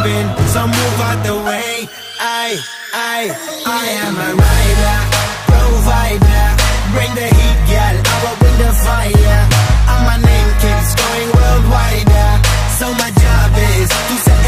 jumping, so move out the way. I, I, I am a rider, provider. Bring the heat, girl. I will bring the fire. And my name keeps going worldwide. So my job is to set